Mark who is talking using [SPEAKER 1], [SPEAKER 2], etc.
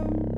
[SPEAKER 1] you